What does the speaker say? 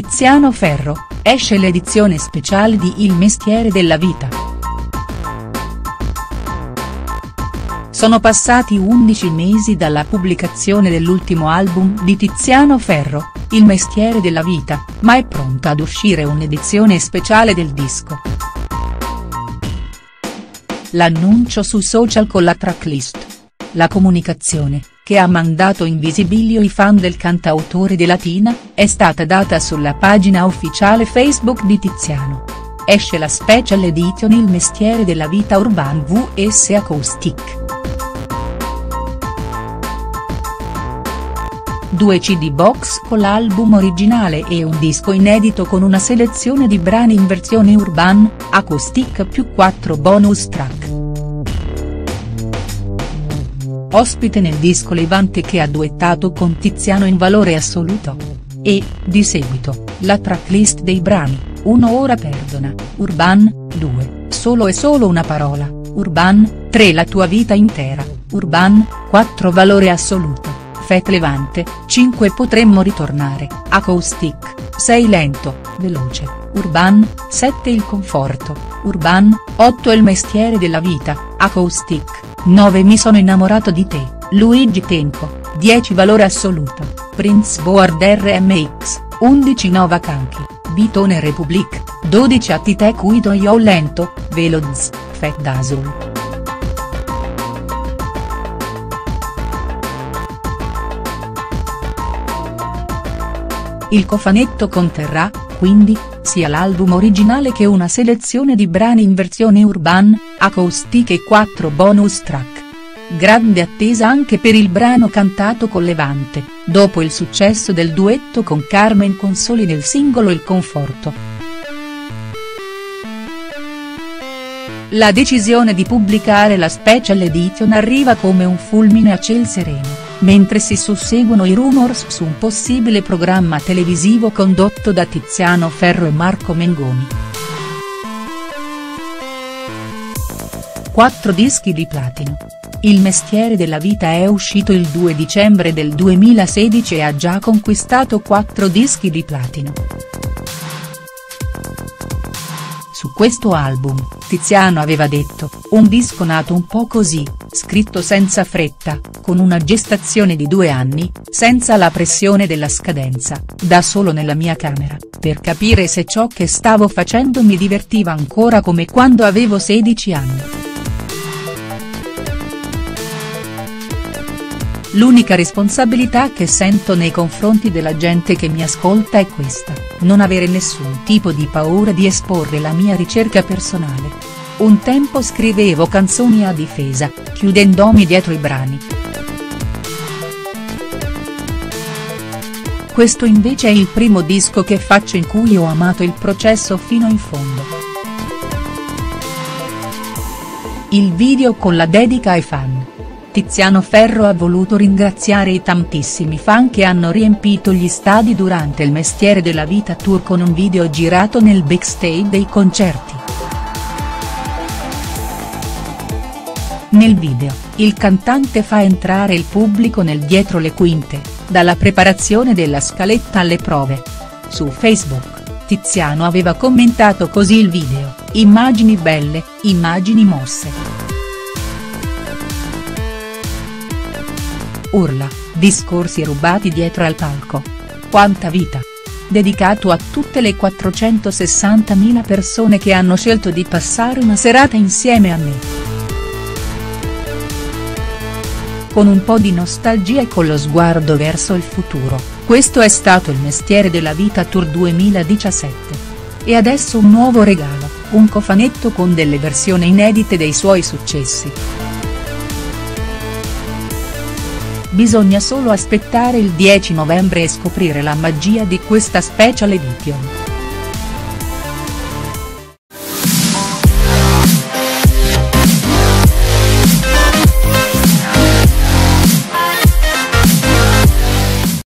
Tiziano Ferro, esce l'edizione speciale di Il mestiere della vita. Sono passati 11 mesi dalla pubblicazione dell'ultimo album di Tiziano Ferro, Il mestiere della vita, ma è pronta ad uscire un'edizione speciale del disco. L'annuncio su social con la tracklist. La comunicazione, che ha mandato in visibilio i fan del cantautore di Latina, è stata data sulla pagina ufficiale Facebook di Tiziano. Esce la special edition Il mestiere della vita Urban vs Acoustic. Due CD box con l'album originale e un disco inedito con una selezione di brani in versione urban, acoustic più 4 bonus track. Ospite nel disco Levante che ha duettato con Tiziano in valore assoluto. E, di seguito, la tracklist dei brani, 1 ora perdona, Urban, 2, solo e solo una parola, Urban, 3 la tua vita intera, Urban, 4 valore assoluto, Fet Levante, 5 potremmo ritornare, Acoustic, 6 lento, veloce, Urban, 7 il conforto, Urban, 8 il mestiere della vita, Acoustic. 9 Mi sono innamorato di te, Luigi Tenco, 10 Valore assoluto, Prince Board RMX, 11 Nova Canchi, Bitone Republic, 12 A ti te cuido io lento, Veloz, Fed Azul. Il cofanetto conterrà, quindi, sia l'album originale che una selezione di brani in versione urban, acoustic e 4 bonus track. Grande attesa anche per il brano cantato con Levante, dopo il successo del duetto con Carmen Consoli nel singolo Il Conforto. La decisione di pubblicare la special edition arriva come un fulmine a ciel sereno mentre si susseguono i rumors su un possibile programma televisivo condotto da Tiziano Ferro e Marco Mengoni. Quattro dischi di platino. Il mestiere della vita è uscito il 2 dicembre del 2016 e ha già conquistato quattro dischi di platino. Su questo album, Tiziano aveva detto, un disco nato un po' così, scritto senza fretta, con una gestazione di due anni, senza la pressione della scadenza, da solo nella mia camera, per capire se ciò che stavo facendo mi divertiva ancora come quando avevo 16 anni. L'unica responsabilità che sento nei confronti della gente che mi ascolta è questa, non avere nessun tipo di paura di esporre la mia ricerca personale. Un tempo scrivevo canzoni a difesa, chiudendomi dietro i brani. Questo invece è il primo disco che faccio in cui ho amato il processo fino in fondo. Il video con la dedica ai fan. Tiziano Ferro ha voluto ringraziare i tantissimi fan che hanno riempito gli stadi durante il Mestiere della Vita Tour con un video girato nel backstage dei concerti. Nel video, il cantante fa entrare il pubblico nel dietro le quinte, dalla preparazione della scaletta alle prove. Su Facebook, Tiziano aveva commentato così il video, immagini belle, immagini mosse. Urla, discorsi rubati dietro al palco. Quanta vita! Dedicato a tutte le 460.000 persone che hanno scelto di passare una serata insieme a me. Con un po' di nostalgia e con lo sguardo verso il futuro, questo è stato il mestiere della vita Tour 2017. E adesso un nuovo regalo, un cofanetto con delle versioni inedite dei suoi successi. Bisogna solo aspettare il 10 novembre e scoprire la magia di questa special edition.